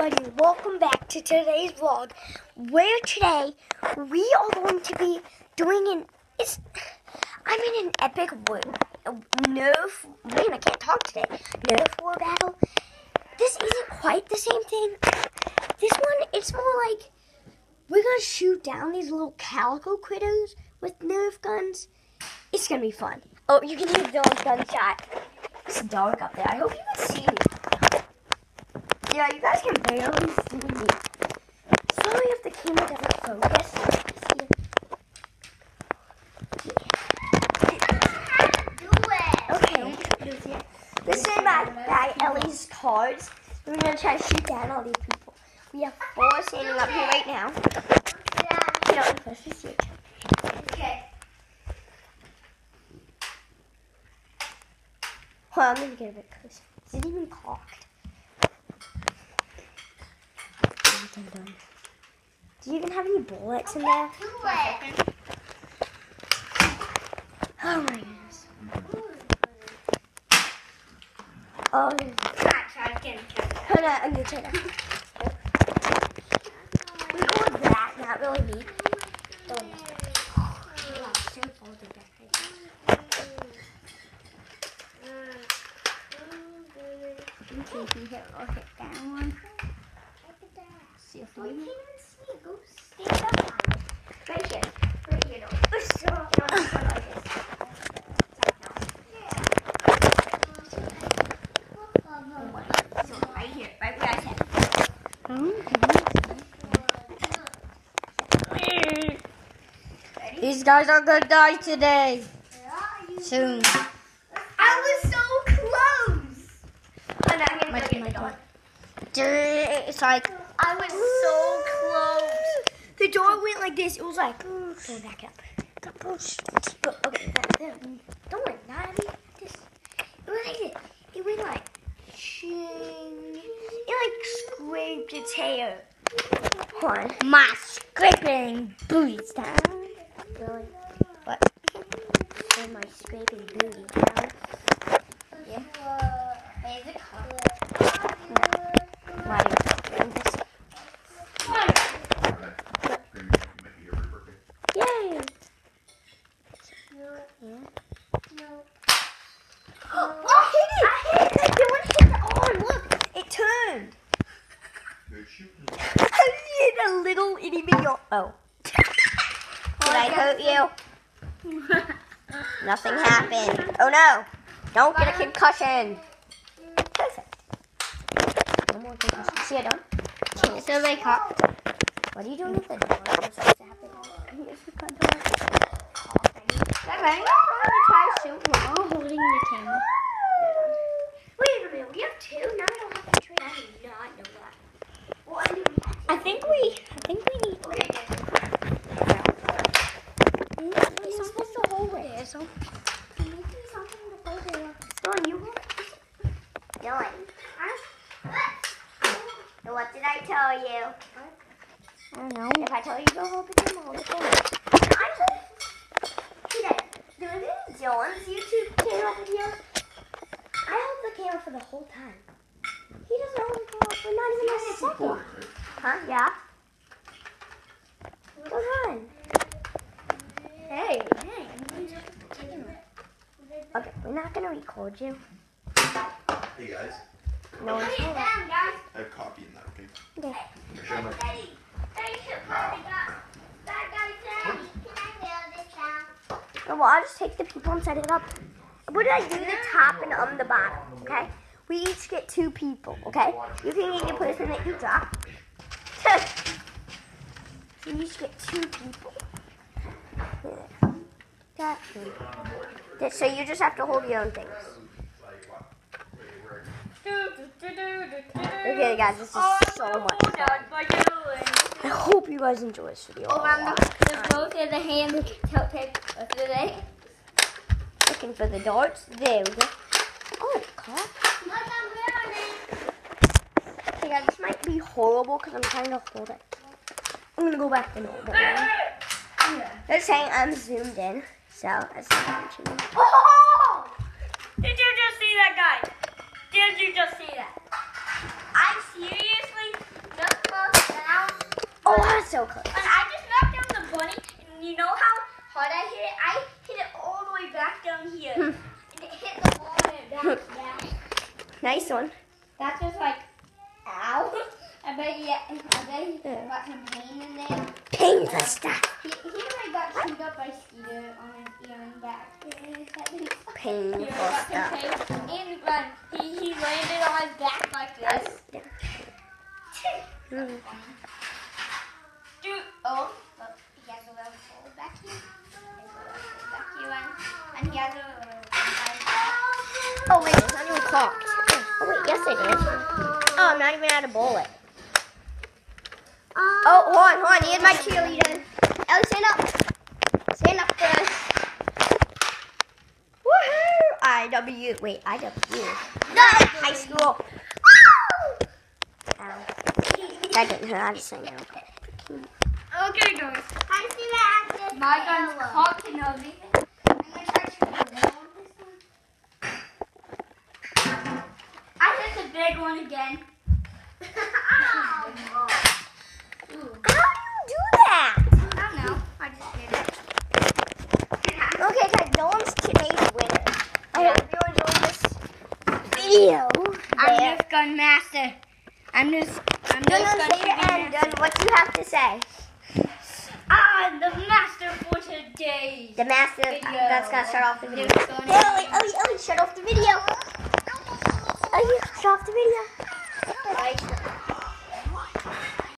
everybody, welcome back to today's vlog. Where today we are going to be doing an I'm in an epic war, Nerf. Man, I can't talk today. Nerf war battle. This isn't quite the same thing. This one, it's more like we're gonna shoot down these little calico critters with Nerf guns. It's gonna be fun. Oh, you can hear Dylan's gunshot. It's dark up there. I hope you can see me. Yeah, you guys can barely see me. Sorry if the camera doesn't focus. Okay. This is my guy Ellie's cards. We're gonna try to shoot down all these people. We have four standing up here right now. First, this is Okay. Hold on, I'm gonna get a bit closer. Is it even cocked? Dun, dun. Do you even have any bullets in there? Oh my goodness. Oh, on, I'm gonna try that. Record that, not really me. Oh. Okay, if you hit, I'll hit that one. See if we Right here. Right here. no. So, no, it's not like this. So, right here. Right where These guys are gonna die today. Soon. I was so close. And I'm gonna get the door. It's like I was so close. the door went like this. It was like go back up. Go- Okay, that, that, don't worry, that. I mean, this. It was like this. It went like ching. It like scraped its hair. Hold on. My scraping booties down. Really? What? Oh, my scraping booty down. Yeah. Wait, is it covered? My this. Yay! Oh, I hit it! I hit it! It went hit it on. Look, it turned. I a little itty bitty. Oh. Did I hurt you? Nothing happened. Oh no! Don't get a concussion. Perfect. No more concussion. See it done? Okay, so they caught. What are you doing with the door? What's supposed to? Here's the front door. Okay, I'm gonna try to shoot while holding the camera. Wait a minute, we have two. Now I don't have to trade. I did not know that. Well, I, knew we had I think we, I think we need. Okay. There's something to hold it. There's some- there might be something to hold it. Dylan, you. Dylan. So what did I tell you? I don't know. If I tell you to go hold the camera, hold the camera. I told He did. There was any Dylan's YouTube channel video. I held the camera for the whole time. He doesn't hold the camera for not even a second. Huh? Yeah? Go on. Hey, hey. Okay, we're not gonna record you. Hey guys, No one's Hey, here. down, guys. I have coffee in that, okay? Okay. Show my- Daddy. Daddy, should probably got. That guy's daddy. Can I build this house? Oh, Well, I'll just take the people and set it up. What did I do? The top and um the bottom. Okay. We each get two people. Okay. You can get your person that you drop. we each get two people. There. That. So you just have to hold your own things. Okay, guys, this is so much fun. I hope you guys enjoy this video. a lot. the both of the hand tilt tape of the day. Looking for the darts. There we go. Oh, car. Okay, guys, this might be horrible because I'm trying to hold it. I'm gonna go back to normal. Let's saying I'm zoomed in, so not mentioning. Oh! Did you just see that guy? Did you just see that? I seriously just fell down. Oh, that's so close. And I just knocked down the bunny, and you know how hard I hit it? I hit it all the way back down here. Hmm. and it hit the wall and it bounced down. Nice one. That's just like, ow. I bet you, I bet he Yeah. got some pain in there. Painful stuff. He, he like got chewed up by Skeeter on Painful Yeah, stuff. And um, he, he landed on his back like this. Mm. Dude, oh, look, he has a little hole back here. He has a little hole back here, and, and he has a little. Oh wait, it's not even clocked. Oh wait, yes it is. Oh, I'm not even out of bullet. Oh, hold on, hold on. Here's my cheerleader. Ellie, stand up. Stand up for us. Woohoo! IW. Wait, IW. Not high school. Woo! Ow. That didn't hurt. I just saying it. Okay, guys. I see that. My gun's cocked and everything. I'm gonna try to shoot the little one this time. I hit the big one again. Oh, Ow. Ooh. How do you do that? I don't know. I just did it. Okay, guys, Dylan's today's winner. I hope you enjoyed this video. I'm There. Just gun master. I'm just. I'm just Dylan, gonna say your end. What you have to say? I'm the master for today. The master, uh, Video. that's gonna start off the video. Gonna- Ellie, Ellie, Ellie, shut off the video. Ellie, shut off the video.